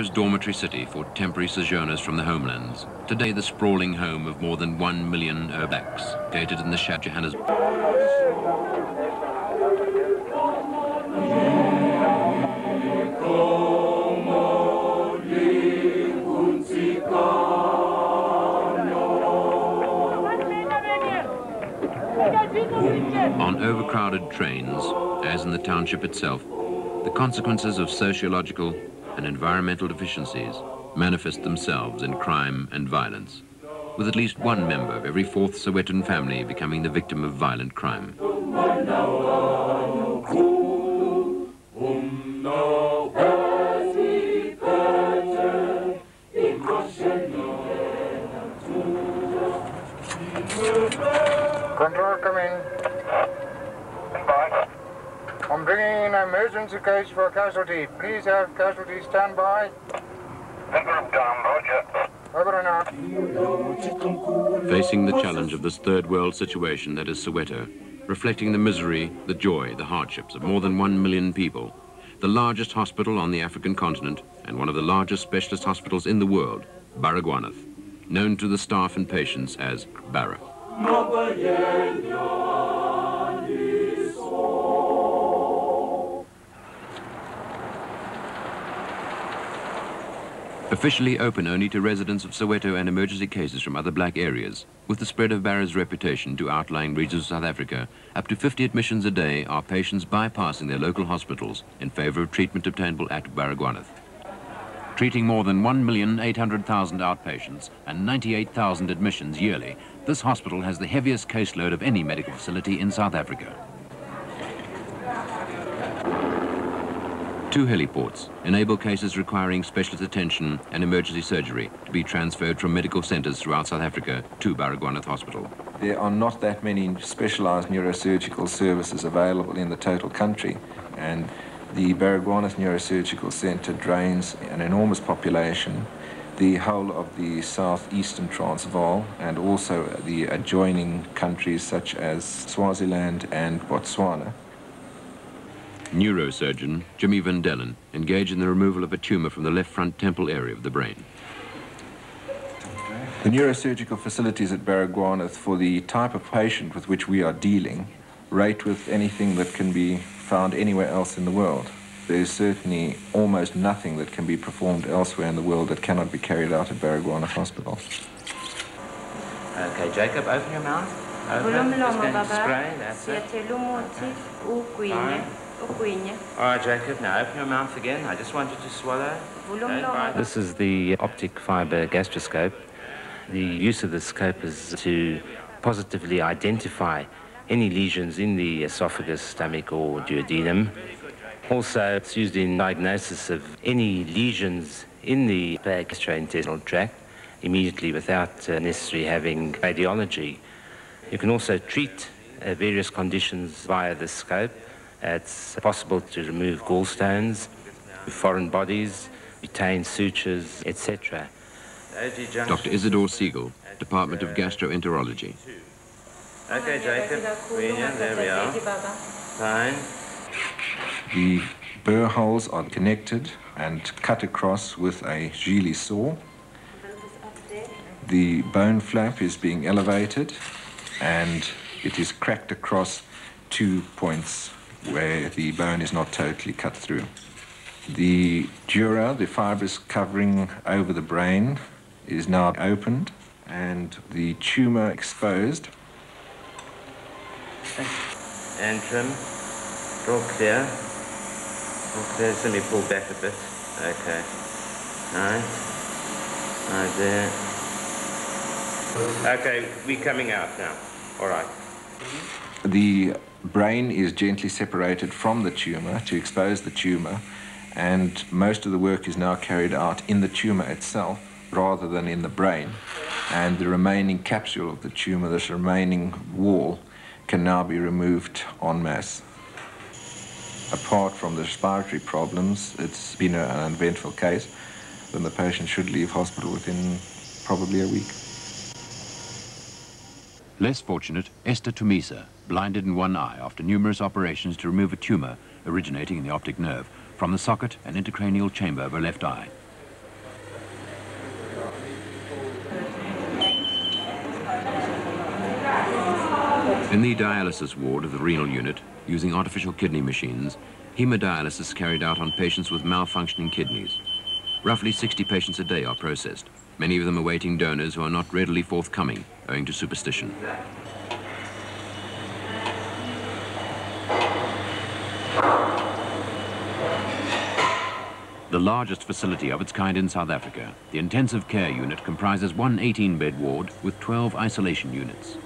Proposed dormitory city for temporary sojourners from the homelands. Today the sprawling home of more than one million Blacks, located in the Shah Johannesburg. On overcrowded trains, as in the township itself, the consequences of sociological and environmental deficiencies manifest themselves in crime and violence, with at least one member of every fourth Sowetan family becoming the victim of violent crime. An emergency case for a casualty. Please have casualty stand by. Facing the challenge of this third world situation that is Soweto, reflecting the misery, the joy, the hardships of more than one million people, the largest hospital on the African continent and one of the largest specialist hospitals in the world, Baragwanath, known to the staff and patients as Bara. Officially open only to residents of Soweto and emergency cases from other black areas, with the spread of Bara's reputation to outlying regions of South Africa, up to 50 admissions a day are patients bypassing their local hospitals in favor of treatment obtainable at Baragwanath. Treating more than 1,800,000 outpatients and 98,000 admissions yearly, this hospital has the heaviest caseload of any medical facility in South Africa. Two heliports enable cases requiring specialist attention and emergency surgery to be transferred from medical centres throughout South Africa to Baragwanath Hospital. There are not that many specialised neurosurgical services available in the total country, and the Baragwanath Neurosurgical Centre drains an enormous population, the whole of the southeastern Transvaal, and also the adjoining countries such as Swaziland and Botswana. Neurosurgeon Jimmy Van Dellen engaged in the removal of a tumour from the left front temple area of the brain. The neurosurgical facilities at Baragwanath for the type of patient with which we are dealing rate with anything that can be found anywhere else in the world. There is certainly almost nothing that can be performed elsewhere in the world that cannot be carried out at Baragwanath Hospital. Okay, Jacob, open your mouth. Open. Just going to spray, that's it. Fine. All right, Jacob, now open your mouth again. I just want you to swallow. This is the optic fiber gastroscope. The use of the scope is to positively identify any lesions in the esophagus, stomach, or duodenum. Also, it's used in diagnosis of any lesions in the gastrointestinal tract immediately without uh, necessarily having radiology. You can also treat uh, various conditions via the scope. It's possible to remove gallstones, foreign bodies, retain sutures, etc. Dr. Isidore Siegel, Department of Gastroenterology. Okay, Jacob. there we are. Fine. The burr holes are connected and cut across with a Gigli saw. The bone flap is being elevated and it is cracked across two points where the bone is not totally cut through. The dura, the fibrous covering over the brain, is now opened and the tumor exposed. And trim, draw clear. Draw clear, let me pull back a bit. Okay. Right. Right there. Okay, we're coming out now. All right. Mm-hmm. The brain is gently separated from the tumor to expose the tumor, and most of the work is now carried out in the tumor itself rather than in the brain. And the remaining capsule of the tumor, this remaining wall, can now be removed en masse. Apart from the respiratory problems, it's been an uneventful case, then the patient should leave hospital within probably a week. Less fortunate, Esther Tumisa, blinded in one eye after numerous operations to remove a tumour originating in the optic nerve, from the socket and intracranial chamber of her left eye. In the dialysis ward of the renal unit, using artificial kidney machines, hemodialysis is carried out on patients with malfunctioning kidneys. Roughly 60 patients a day are processed, many of them awaiting donors who are not readily forthcoming owing to superstition. The largest facility of its kind in South Africa, the intensive care unit comprises one 18-bed ward with 12 isolation units.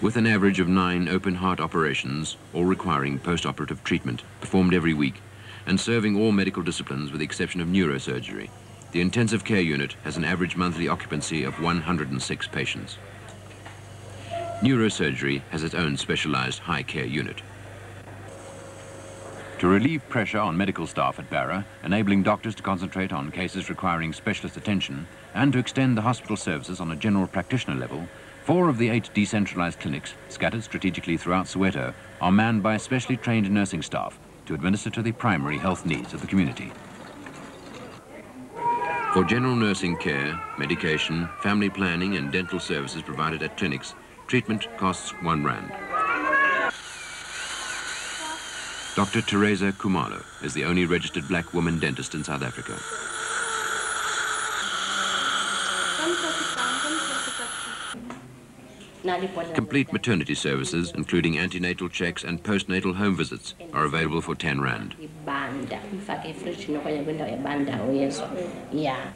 With an average of nine open-heart operations, all requiring post-operative treatment, performed every week, and serving all medical disciplines with the exception of neurosurgery, the intensive care unit has an average monthly occupancy of 106 patients. Neurosurgery has its own specialized high care unit. To relieve pressure on medical staff at Bara, enabling doctors to concentrate on cases requiring specialist attention, and to extend the hospital services on a general practitioner level, four of the eight decentralized clinics, scattered strategically throughout Soweto, are manned by specially trained nursing staff to administer to the primary health needs of the community. For general nursing care, medication, family planning and dental services provided at clinics, treatment costs one rand. Dr. Teresa Kumalo is the only registered black woman dentist in South Africa. Complete maternity services, including antenatal checks and postnatal home visits, are available for 10 Rand.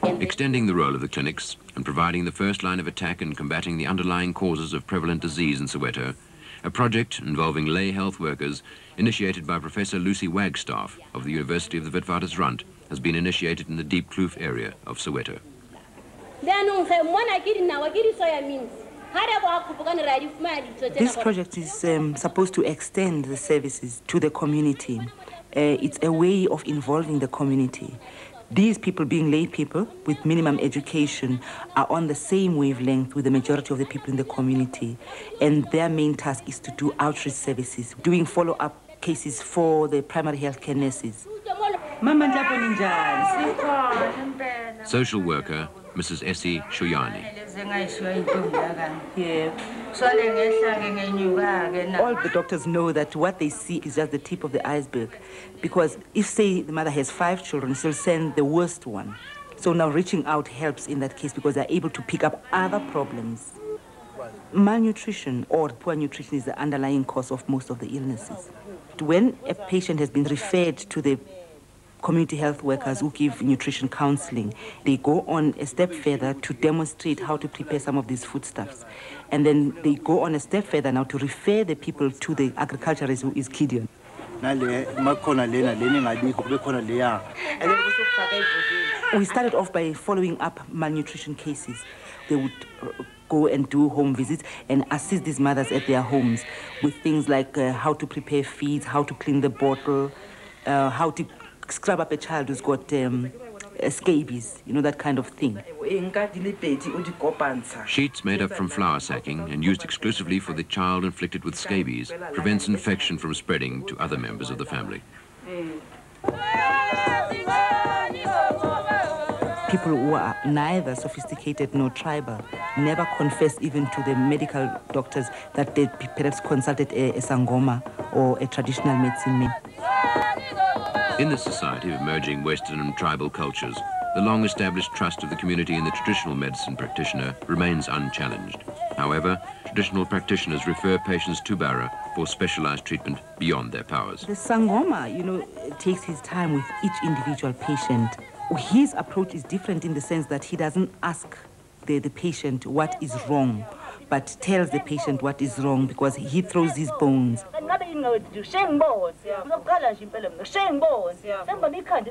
Extending the role of the clinics and providing the first line of attack in combating the underlying causes of prevalent disease in Soweto, a project involving lay health workers initiated by Professor Lucy Wagstaff of the University of the Witwatersrand has been initiated in the Diepkloof area of Soweto. This project is um, supposed to extend the services to the community. Uh, it's a way of involving the community. These people, being lay people with minimum education, are on the same wavelength with the majority of the people in the community. And their main task is to do outreach services, doing follow up cases for the primary health care nurses. Social worker Mrs. Essie All the doctors know that what they see is just the tip of the iceberg. Because if, say, the mother has five children, she'll send the worst one. So now reaching out helps in that case because they're able to pick up other problems. Malnutrition or poor nutrition is the underlying cause of most of the illnesses. When a patient has been referred to the community health workers who give nutrition counseling. They go on a step further to demonstrate how to prepare some of these foodstuffs. And then they go on a step further now to refer the people to the agriculturist who is Gideon. We started off by following up malnutrition cases. They would uh, go and do home visits and assist these mothers at their homes with things like uh, how to prepare feeds, how to clean the bottle, uh, how to scrub up a child who's got um, scabies, you know, that kind of thing. Sheets made up from flour sacking and used exclusively for the child inflicted with scabies prevents infection from spreading to other members of the family. People who are neither sophisticated nor tribal never confess even to the medical doctors that they perhaps consulted a, a sangoma or a traditional medicine man. In the society of emerging Western and tribal cultures, the long-established trust of the community in the traditional medicine practitioner remains unchallenged. However, traditional practitioners refer patients to Bara for specialized treatment beyond their powers. The Sangoma, you know, takes his time with each individual patient. His approach is different in the sense that he doesn't ask the, the patient what is wrong, but tells the patient what is wrong because he throws his bones nje impela sengibona ikhanda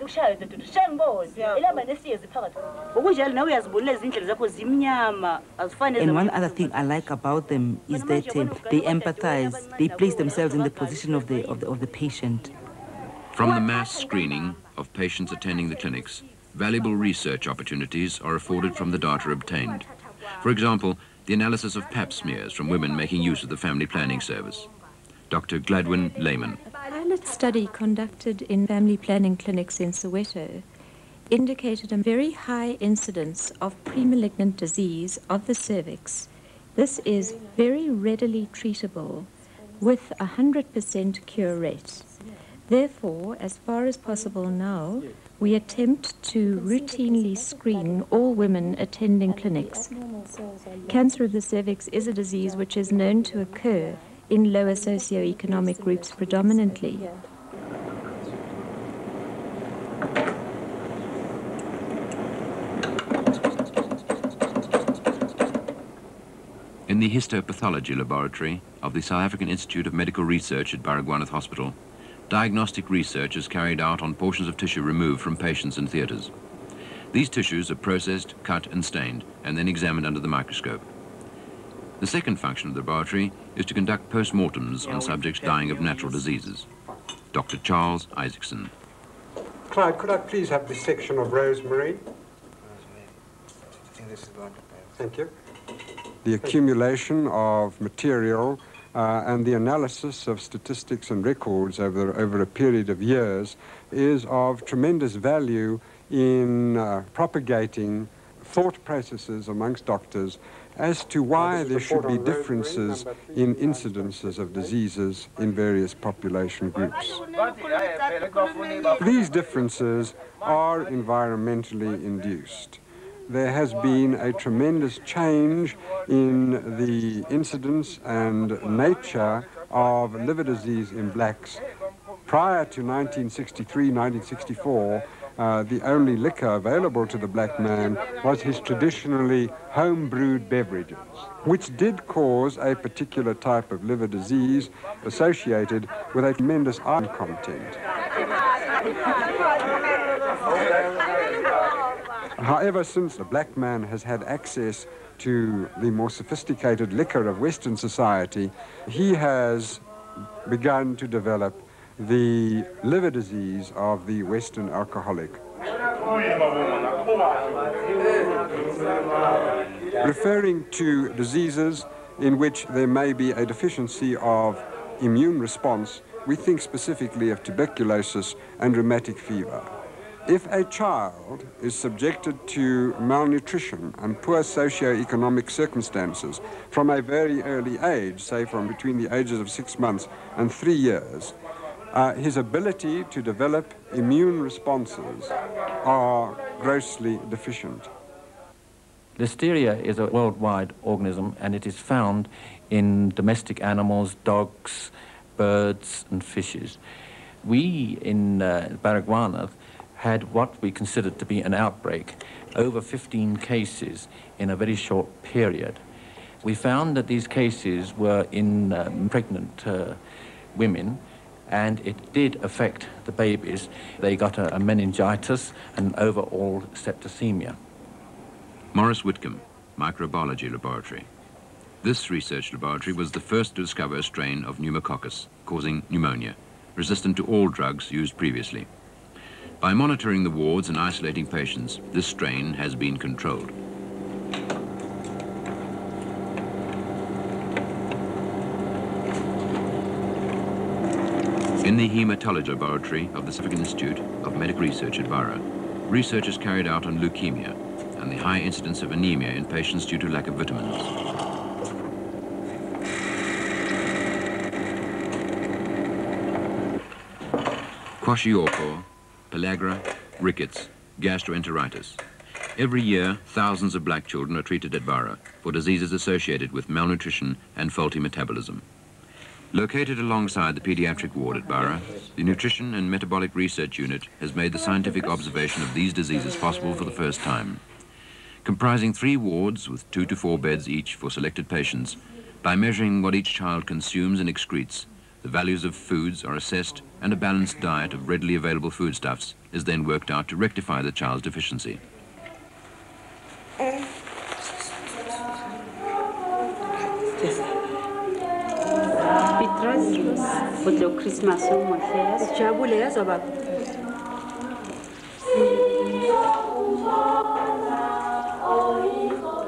phakathi. Ngokunjalo nawe uyazibonela izindlela zakho zimnyama azifane and one other thing i like about them is that uh, they empathize. they place themselves in the position of the, of the, of the patient. From the mass screening of patients attending the clinics valuable research opportunities are afforded from the data obtained. For example the analysis of pap smears from women making use of the family planning service Dr. Gladwin Lehman. A pilot study conducted in family planning clinics in Soweto indicated a very high incidence of premalignant disease of the cervix. This is very readily treatable with a 100% cure rate. Therefore, as far as possible now, we attempt to routinely screen all women attending clinics. Cancer of the cervix is a disease which is known to occur in lower socioeconomic groups predominantly. In the histopathology laboratory of the South African Institute of Medical Research at Baragwanath Hospital, diagnostic research is carried out on portions of tissue removed from patients in theatres. These tissues are processed, cut and stained, and then examined under the microscope. The second function of the laboratory is to conduct post-mortems on subjects dying of natural diseases. Dr. Charles Isaacson. Clyde, could I please have this section of rosemary? Thank you. The accumulation of material uh, and the analysis of statistics and records over, over a period of years is of tremendous value in uh, propagating thought processes amongst doctors as to why there should be differences in incidences of diseases in various population groups. These differences are environmentally induced. There has been a tremendous change in the incidence and nature of liver disease in blacks. Prior to 1963, 1964, uh, the only liquor available to the black man was his traditionally home-brewed beverages, which did cause a particular type of liver disease associated with a tremendous iron content. However, since the black man has had access to the more sophisticated liquor of Western society, he has begun to develop the liver disease of the Western alcoholic. Referring to diseases in which there may be a deficiency of immune response, we think specifically of tuberculosis and rheumatic fever. If a child is subjected to malnutrition and poor socio-economic circumstances from a very early age, say from between the ages of six months and three years, uh, his ability to develop immune responses are grossly deficient. Listeria is a worldwide organism and it is found in domestic animals, dogs, birds and fishes. We in uh, Baragwanath had what we considered to be an outbreak, over 15 cases in a very short period. We found that these cases were in um, pregnant uh, women and it did affect the babies. They got a, a meningitis and overall septicemia. Morris Whitcomb, Microbiology Laboratory. This research laboratory was the first to discover a strain of pneumococcus causing pneumonia, resistant to all drugs used previously. By monitoring the wards and isolating patients, this strain has been controlled. In the hematology laboratory of the African Institute of Medical Research at Bara, research is carried out on leukemia and the high incidence of anemia in patients due to lack of vitamins. Kwashiorkor, pellagra, rickets, gastroenteritis. Every year, thousands of black children are treated at Bara for diseases associated with malnutrition and faulty metabolism. Located alongside the pediatric ward at Bara, the Nutrition and Metabolic Research Unit has made the scientific observation of these diseases possible for the first time. Comprising three wards with two to four beds each for selected patients, by measuring what each child consumes and excretes, the values of foods are assessed and a balanced diet of readily available foodstuffs is then worked out to rectify the child's deficiency. Mm. Christmas, Christmas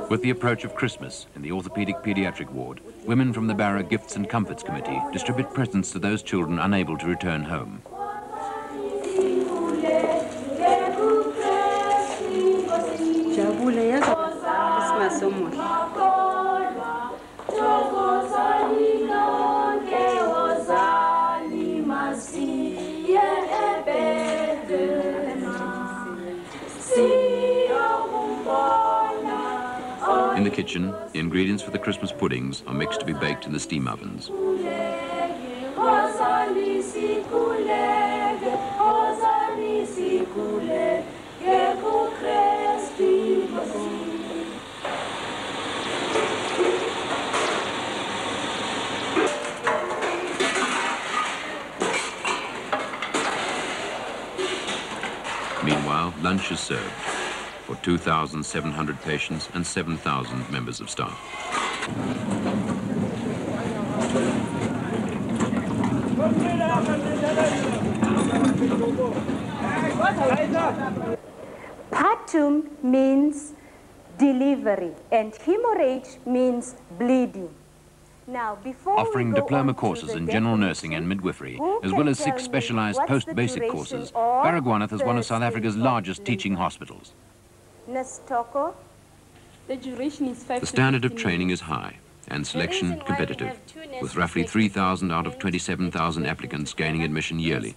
With the approach of Christmas in the orthopedic pediatric ward, women from the Bara Gifts and Comforts Committee distribute presents to those children unable to return home. In the kitchen, the ingredients for the Christmas puddings are mixed to be baked in the steam ovens. Meanwhile, lunch is served for 2,700 patients and 7,000 members of staff. Partum means delivery and hemorrhage means bleeding. Now, before offering diploma courses in general nursing and midwifery, as well as six specialized post-basic courses, Baragwanath is one of South Africa's largest teaching hospitals. The duration is five The standard of training is high and selection competitive, with roughly 3,000 out of 27,000 applicants gaining admission yearly.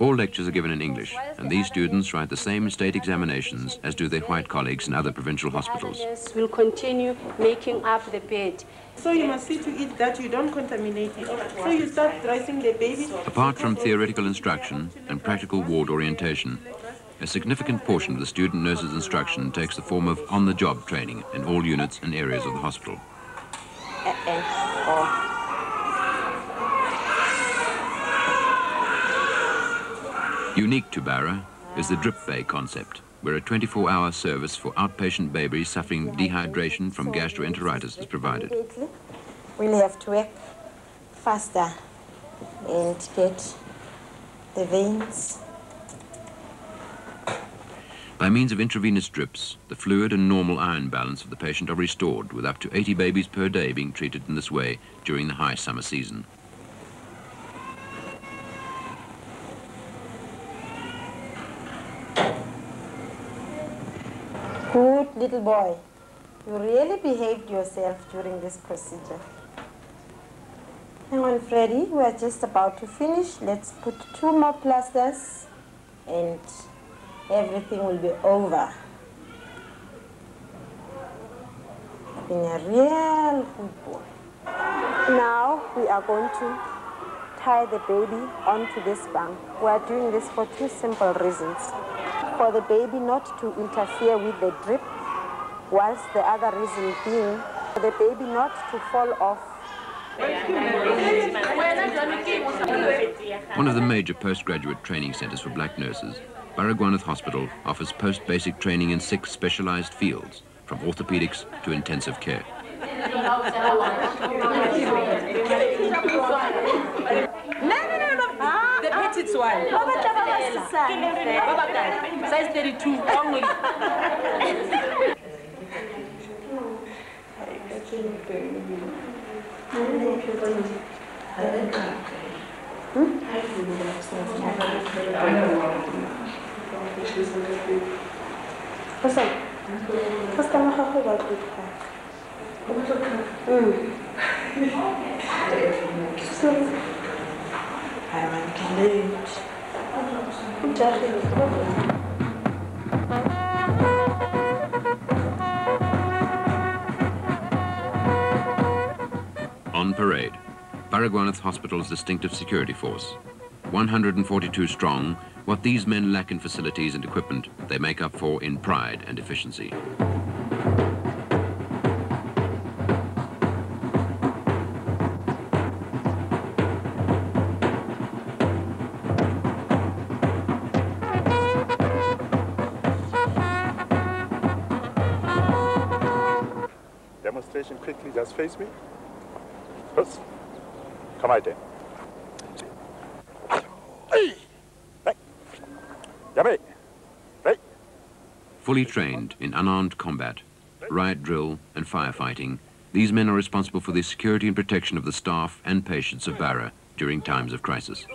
All lectures are given in English, and these students write the same state examinations as do their white colleagues in other provincial hospitals. will continue making up the bed. So you must see to it that you don't contaminate it. So you start dressing the baby. Apart from theoretical instruction and practical ward orientation, a significant portion of the student nurse's instruction takes the form of on-the-job training in all units and areas of the hospital. Unique to Bara is the drip bay concept, where a 24-hour service for outpatient babies suffering dehydration from gastroenteritis is provided. We'll have to work faster and get the veins by means of intravenous drips, the fluid and normal iron balance of the patient are restored, with up to 80 babies per day being treated in this way during the high summer season. Good little boy. You really behaved yourself during this procedure. Hang on, Freddy. We are just about to finish. Let's put two more plasters and everything will be over. Being a real good boy. Now we are going to tie the baby onto this bank. We are doing this for two simple reasons. For the baby not to interfere with the drip, whilst the other reason being for the baby not to fall off one of the major postgraduate training centers for black nurses Baragwanath Hospital offers post-basic training in six specialized fields, from orthopedics to intensive care. The petite one. Size 32 only. Hmm? On parade, Baragwanath Hospital's distinctive security force. 142 strong, what these men lack in facilities and equipment, they make up for in pride and efficiency. Demonstration quickly, just face me. First, come right there. Fully trained in unarmed combat, riot drill and firefighting, these men are responsible for the security and protection of the staff and patients of Bara during times of crisis.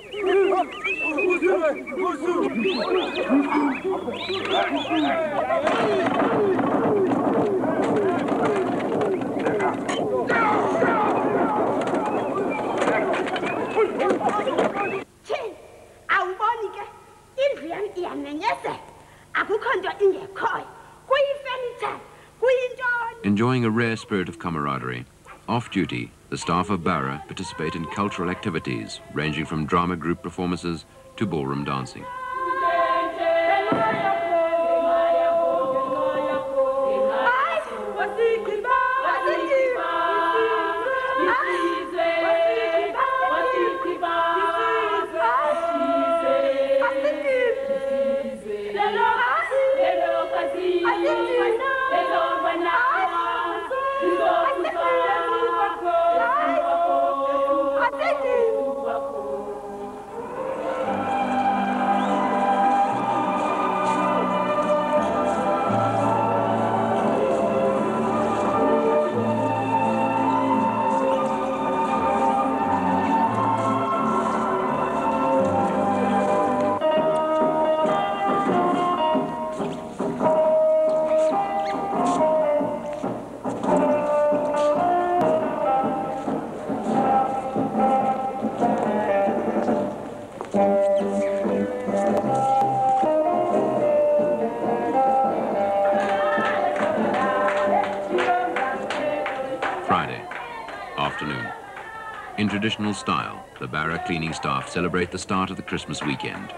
Enjoying a rare spirit of camaraderie, off duty, the staff of Bara participate in cultural activities ranging from drama group performances to ballroom dancing. Traditional style, the Bara cleaning staff celebrate the start of the Christmas weekend.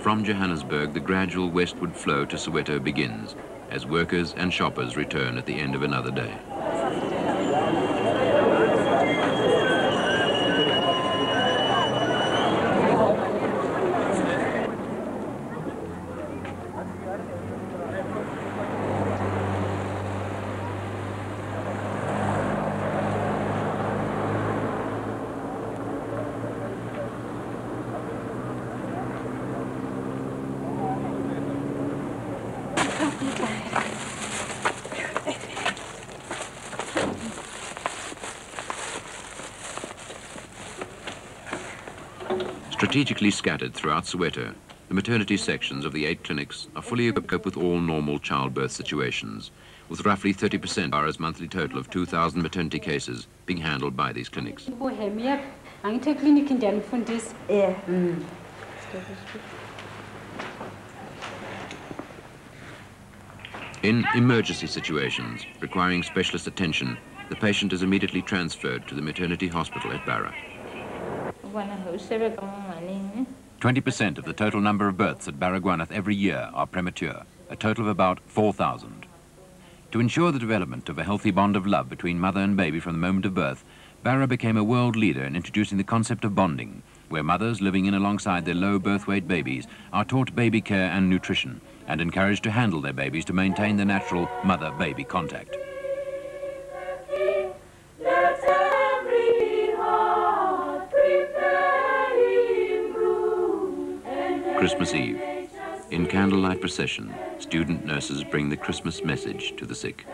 From Johannesburg the gradual westward flow to Soweto begins, as workers and shoppers return at the end of another day. Strategically scattered throughout Soweto, the maternity sections of the eight clinics are fully equipped to cope with all normal childbirth situations, with roughly 30% of Bara's monthly total of 2,000 maternity cases being handled by these clinics. In emergency situations requiring specialist attention, the patient is immediately transferred to the maternity hospital at Bara. 20% of the total number of births at Baragwanath every year are premature, a total of about 4,000. To ensure the development of a healthy bond of love between mother and baby from the moment of birth, Bara became a world leader in introducing the concept of bonding, where mothers living in alongside their low birth weight babies are taught baby care and nutrition and encouraged to handle their babies to maintain the natural mother-baby contact. Christmas Eve. In candlelight procession, student nurses bring the Christmas message to the sick.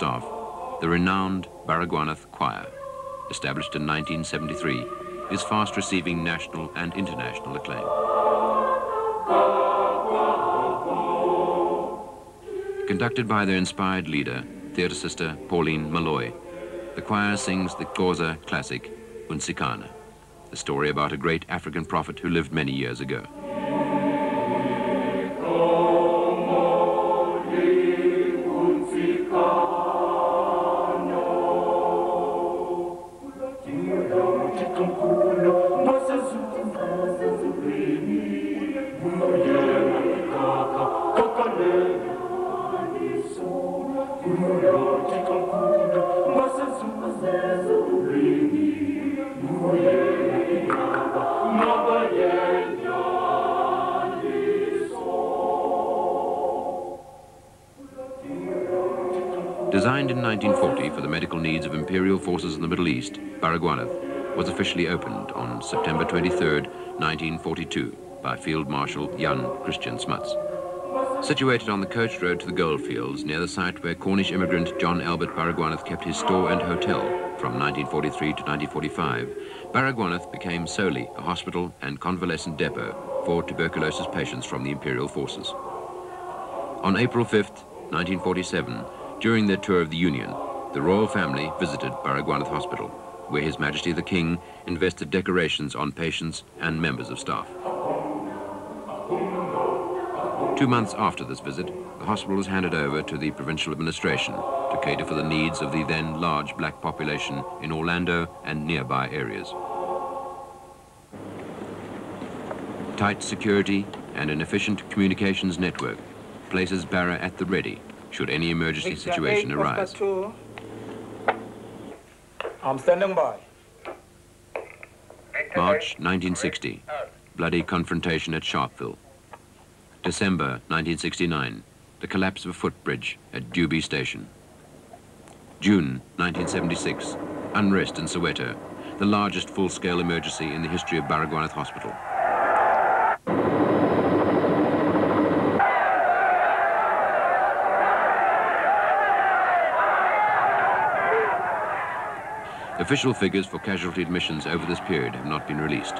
Staff, the renowned Baragwanath Choir, established in 1973, is fast receiving national and international acclaim. Conducted by their inspired leader, theatre sister Pauline Malloy, the choir sings the Xhosa classic, Unsikana, the story about a great African prophet who lived many years ago. Designed in 1940 for the medical needs of imperial forces in the Middle East, Baragwanath was officially opened on September 23, 1942 by Field Marshal Jan Christiaan Smuts. Situated on the coach road to the goldfields near the site where Cornish immigrant John Albert Baragwanath kept his store and hotel from 1943 to 1945, Baragwanath became solely a hospital and convalescent depot for tuberculosis patients from the imperial forces. On April 5, 1947, during their tour of the Union, the royal family visited Baragwanath Hospital, where His Majesty the King invested decorations on patients and members of staff. Two months after this visit, the hospital was handed over to the provincial administration to cater for the needs of the then large black population in Orlando and nearby areas. Tight security and an efficient communications network places Bara at the ready should any emergency situation arise. I'm standing by. March 1960, bloody confrontation at Sharpeville. December 1969, the collapse of a footbridge at Dube Station. June 1976, unrest in Soweto, the largest full-scale emergency in the history of Baragwanath Hospital. Official figures for casualty admissions over this period have not been released.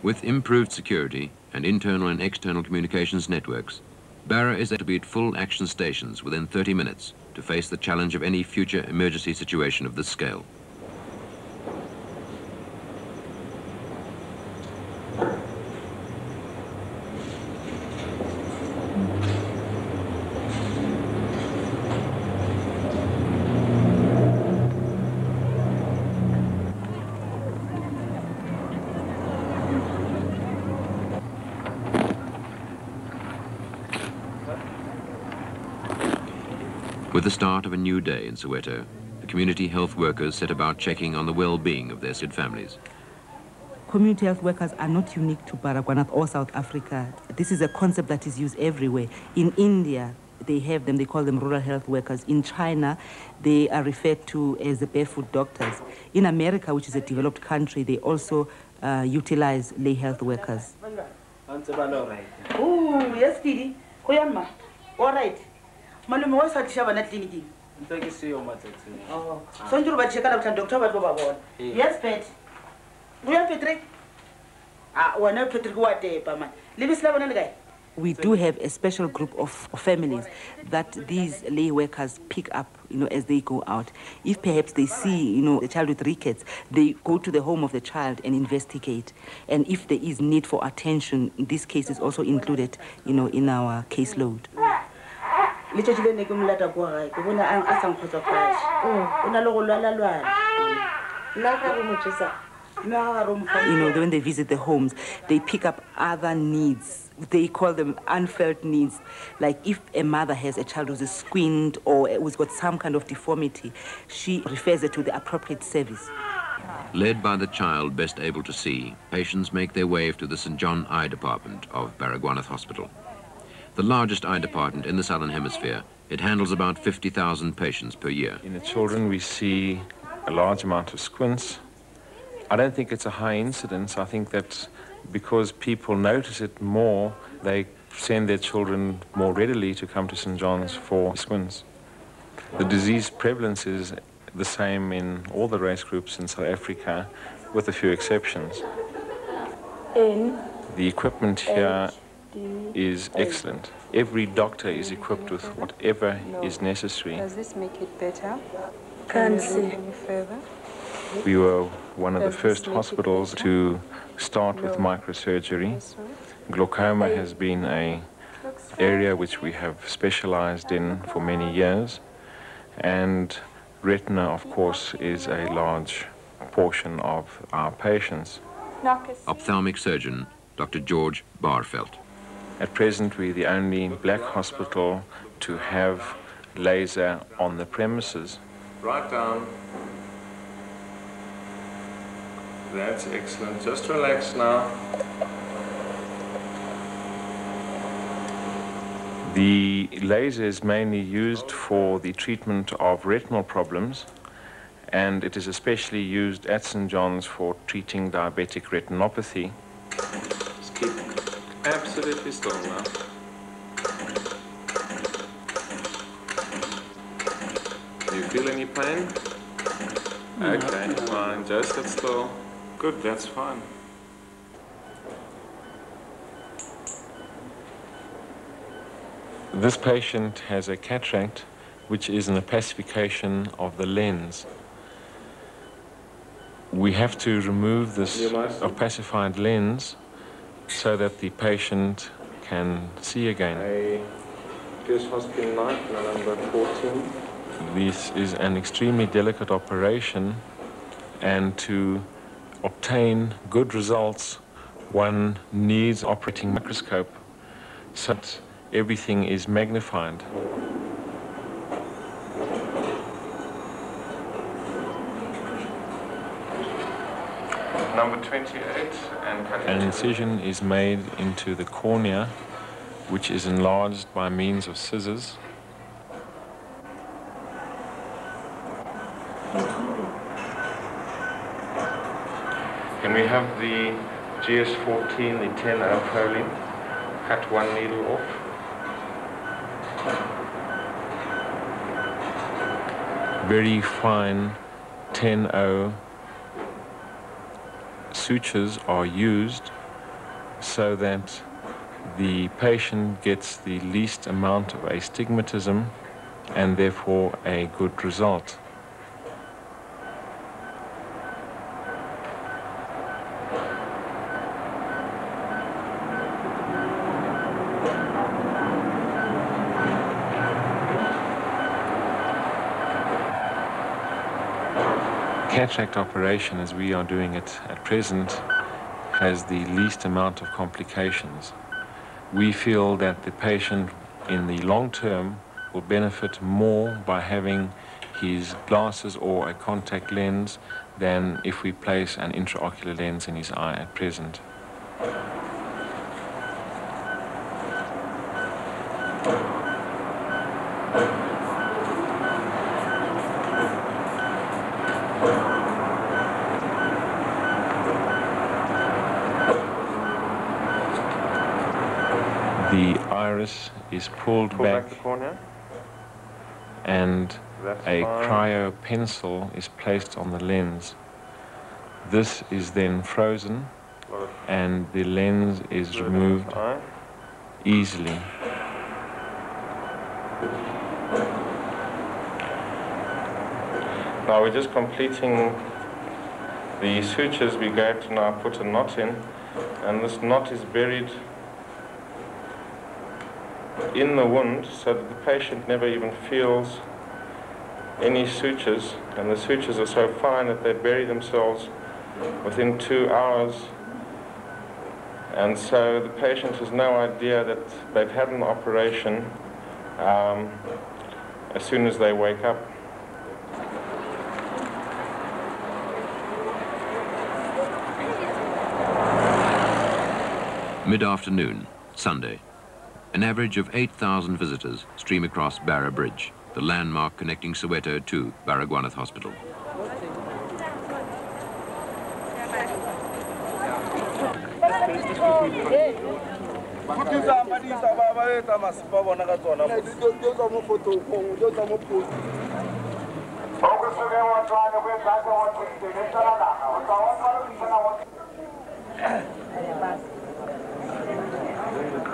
With improved security and internal and external communications networks, Bara is able to be at full action stations within 30 minutes to face the challenge of any future emergency situation of this scale. With the start of a new day in Soweto, the community health workers set about checking on the well-being of their SID families. Community health workers are not unique to Baragwanath or South Africa. This is a concept that is used everywhere. In India, they have them, they call them rural health workers. In China, they are referred to as the barefoot doctors. In America, which is a developed country, they also uh, utilize lay health workers. Oh, yes, Didi. Koyama. All right. Malume wa sa tliša bana tleliniking? Swantse gore oh. ba tšheka labotlang doctor ba tlo ba bona. Yes pet. Oya patrick? A wena patrick wa tepa man. Lebese la bona le kae? We do have a special group of families that these lay workers pick up, you know, as they go out. If perhaps they see, you know, a child with rickets, they go to the home of the child and investigate. And if there is need for attention, this case is also included, you know, in our caseload. Letšatši le ne ke molata kwa gae ke bona a sa nkgotsofatše mm. o na le go lwala-lwala nna ga motsesa you know, when they visit the homes, they pick up other needs. They call them unfelt needs. Like if a mother has a child who's a squint or who's got some kind of deformity, she refers it to the appropriate service. Led by the child best able to see, patients make their way to the St. John Eye Department of Baragwanath Hospital. The largest eye department in the Southern Hemisphere, it handles about 50,000 patients per year. In the children, we see a large amount of squints, I don't think it's a high incidence. I think that because people notice it more, they send their children more readily to come to St. John's for squints. The disease prevalence is the same in all the race groups in South Africa, with a few exceptions. In the equipment here is excellent. Every doctor is equipped with whatever no. is necessary. Does this make it better? Can't see. Any further? We were one of the first hospitals to start with microsurgery. Glaucoma has been a area which we have specialized in for many years. And retina, of course, is a large portion of our patients. Ophthalmic surgeon, Dr. George Barfelt. At present, we're the only black hospital to have laser on the premises. Right down. That's excellent. Just relax now. The laser is mainly used for the treatment of retinal problems and it is especially used at St. John's for treating diabetic retinopathy. Just keep absolutely still now. Do you feel any pain? Okay, fine, just sit still. Good, that's fine. This patient has a cataract, which is an opacification of the lens. We have to remove this opacified lens so that the patient can see again. Pierce Hoskin knife, number 14. This is an extremely delicate operation and to obtain good results, one needs operating microscope so that everything is magnified. Number 28 and An incision is made into the cornea, which is enlarged by means of scissors. Can we have the GS14, the 10 Prolene, cut one needle off? Very fine 10 sutures are used so that the patient gets the least amount of astigmatism and therefore a good result. Cataract operation, as we are doing it at present, has the least amount of complications. We feel that the patient in the long term will benefit more by having his glasses or a contact lens than if we place an intraocular lens in his eye at present. Is pulled Pull back, back and That's a fine. cryo pencil is placed on the lens. This is then frozen and the lens is removed easily. Now we're just completing the sutures. We're going to now put a knot in and this knot is buried in the wound so that the patient never even feels any sutures and the sutures are so fine that they bury themselves within two hours. And so the patient has no idea that they've had an operation um, as soon as they wake up. Mid-afternoon, Sunday. An average of 8,000 visitors stream across Bara Bridge, the landmark connecting Soweto to Baragwanath Hospital.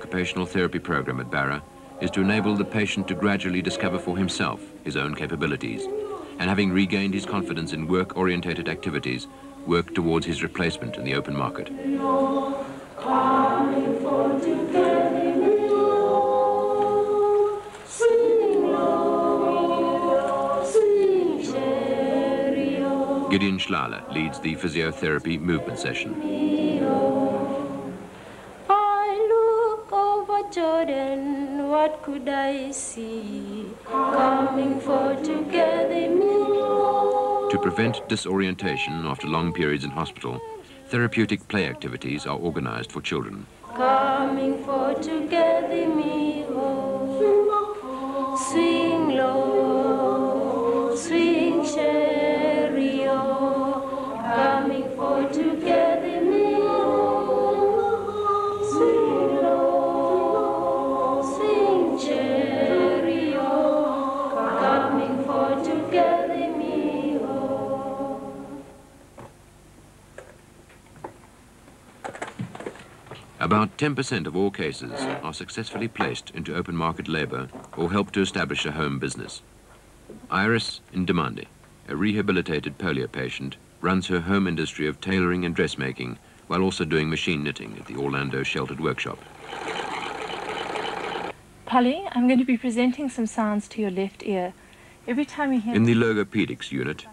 occupational therapy program at Bara is to enable the patient to gradually discover for himself his own capabilities and having regained his confidence in work-orientated activities, work towards his replacement in the open market. Gideon Schlala leads the physiotherapy movement session. Over what could I see? Coming for to gather me. To prevent disorientation after long periods in hospital, therapeutic play activities are organized for children. Coming for to gather me About 10% of all cases are successfully placed into open market labor or help to establish a home business. Iris Ndimande, a rehabilitated polio patient, runs her home industry of tailoring and dressmaking while also doing machine knitting at the Orlando Sheltered Workshop. Polly, I'm going to be presenting some sounds to your left ear. Every time you hear... In the logopedics unit,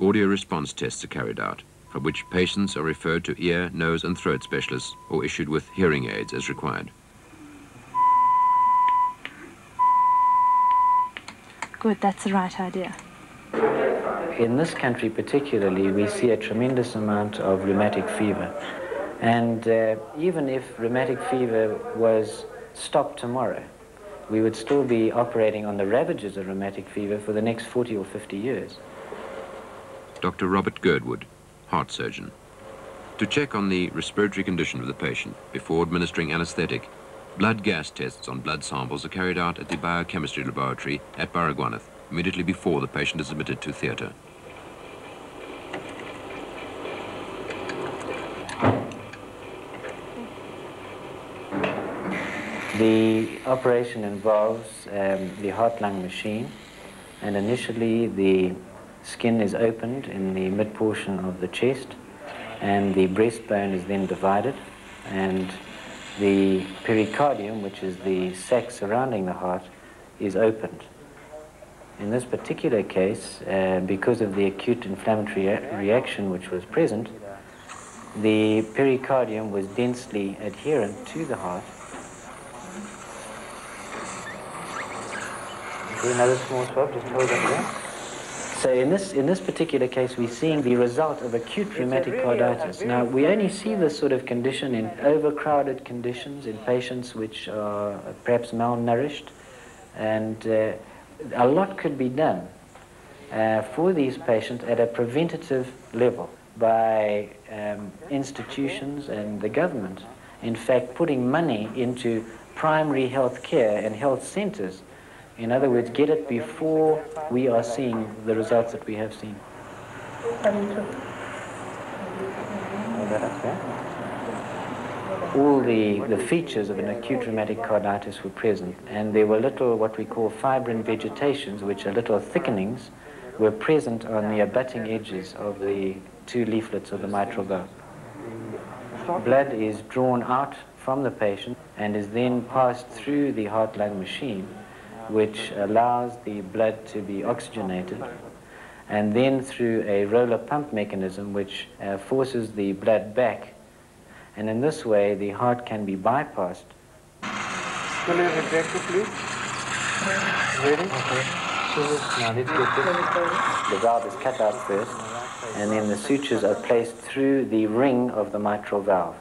audio response tests are carried out, from which patients are referred to ear, nose and throat specialists or issued with hearing aids as required. Good, that's the right idea. In this country particularly, we see a tremendous amount of rheumatic fever. And uh, even if rheumatic fever was stopped tomorrow, we would still be operating on the ravages of rheumatic fever for the next 40 or 50 years. Dr. Robert Girdwood, heart surgeon. To check on the respiratory condition of the patient before administering anesthetic, blood gas tests on blood samples are carried out at the biochemistry laboratory at Baragwanath immediately before the patient is admitted to theatre. The operation involves um, the heart-lung machine, and initially the skin is opened in the mid-portion of the chest, and the breastbone is then divided, and the pericardium, which is the sac surrounding the heart, is opened. In this particular case, uh, because of the acute inflammatory rea- reaction which was present, the pericardium was densely adherent to the heart. Do another small swab, just hold it there. So in this, in this particular case, we're seeing the result of acute rheumatic carditis. Now, we only see this sort of condition in overcrowded conditions, in patients which are perhaps malnourished, and uh, a lot could be done uh, for these patients at a preventative level by um, institutions and the government. In fact, putting money into primary health care and health centers In other words, get it before we are seeing the results that we have seen. All the, the features of an acute rheumatic carditis were present, and there were little what we call fibrin vegetations, which are little thickenings, were present on the abutting edges of the two leaflets of the mitral valve. Blood is drawn out from the patient and is then passed through the heart-lung machine which allows the blood to be oxygenated, and then through a roller pump mechanism which uh, forces the blood back. And in this way, the heart can be bypassed. Can I retract please? Ready? Okay. Now let's get this. The valve is cut out first, and then the sutures are placed through the ring of the mitral valve,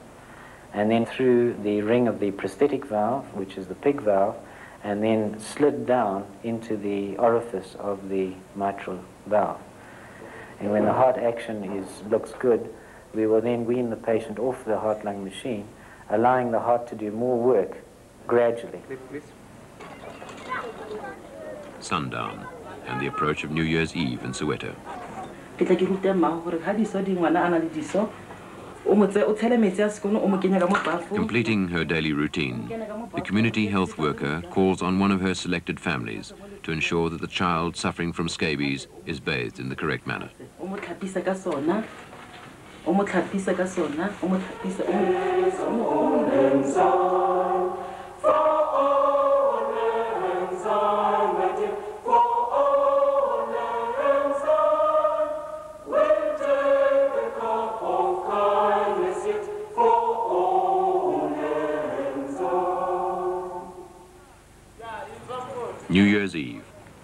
and then through the ring of the prosthetic valve, which is the pig valve, and then slid down into the orifice of the mitral valve. And when the heart action is, looks good, we will then wean the patient off the heart-lung machine, allowing the heart to do more work gradually. Sundown and the approach of New Year's Eve in Soweto. Completing her daily routine, the community health worker calls on one of her selected families to ensure that the child suffering from scabies is bathed in the correct manner.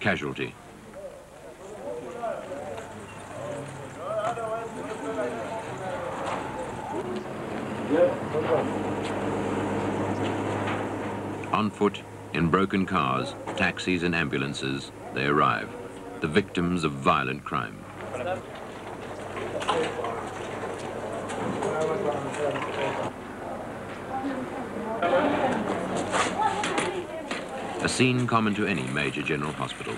Casualty. On foot, in broken cars, taxis and ambulances, they arrive, the victims of violent crime. A scene common to any major general hospital.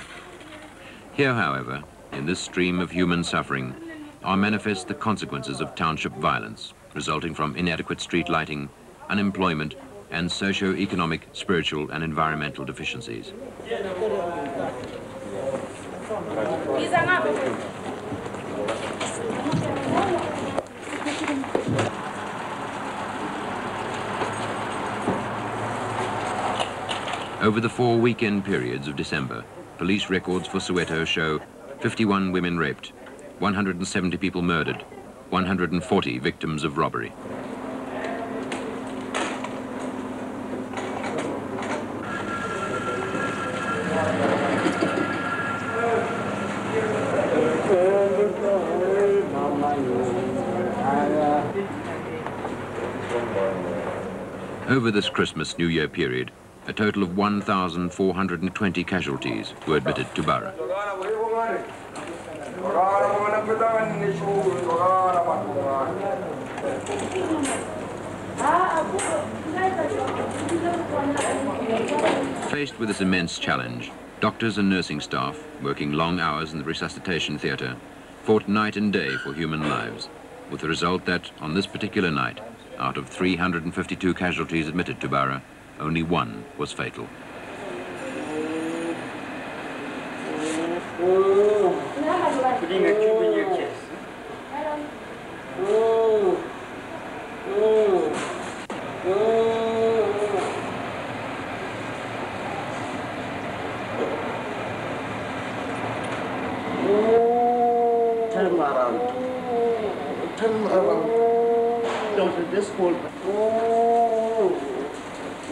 Here, however, in this stream of human suffering, are manifest the consequences of township violence, resulting from inadequate street lighting, unemployment, and socio-economic, spiritual, and environmental deficiencies. Over the four weekend periods of December, police records for Soweto show 51 women raped, 170 people murdered, 140 victims of robbery. Over this Christmas-New Year period, a total of 1,420 casualties were admitted to Bara. Faced with this immense challenge, doctors and nursing staff, working long hours in the resuscitation theatre, fought night and day for human lives, with the result that, on this particular night, out of 352 casualties admitted to Bara, only one was fatal. Putting a tube in your chest. Turn around.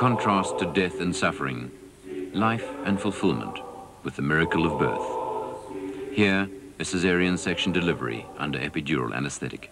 contrast to death and suffering, life and fulfillment with the miracle of birth. Here, a caesarean section delivery under epidural anesthetic.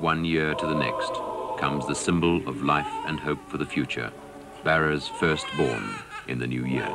One year to the next comes the symbol of life and hope for the future, Bara's firstborn in the new year.